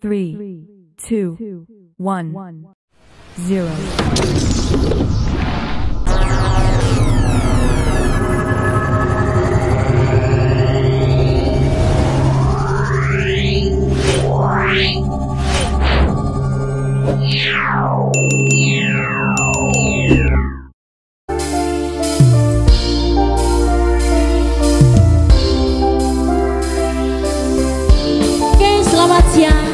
three, two, one, zero. Selamat siang.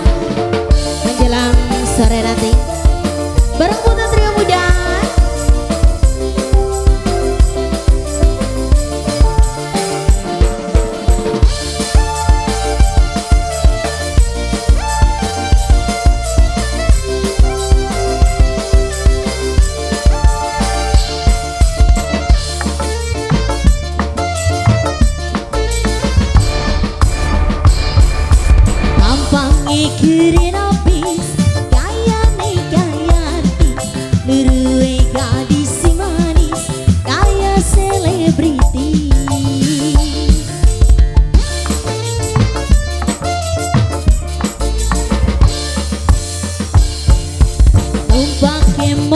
Emo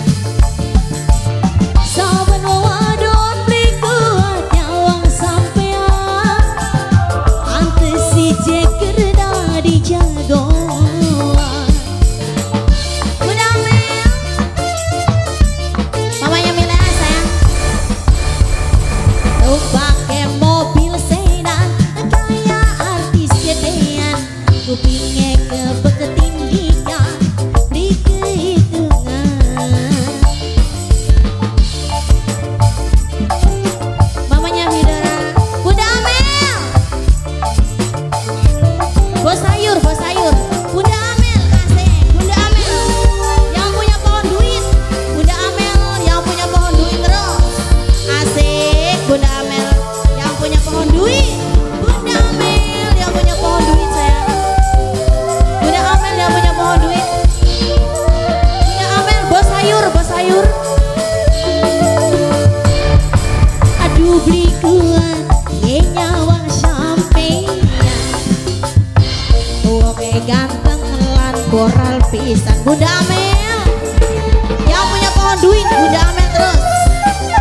ganteng lan koral pisang Bunda Amel. Yang punya pohon duit Bunda Amel terus.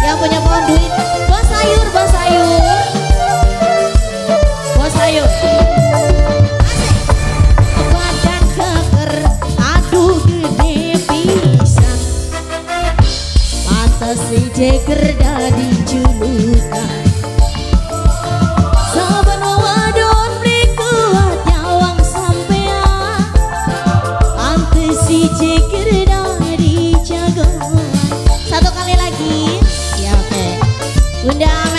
Yang punya pohon duit bos sayur bos sayur. Bos sayur. Aduh gede pisang si jeger Undang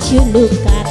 chưa được cả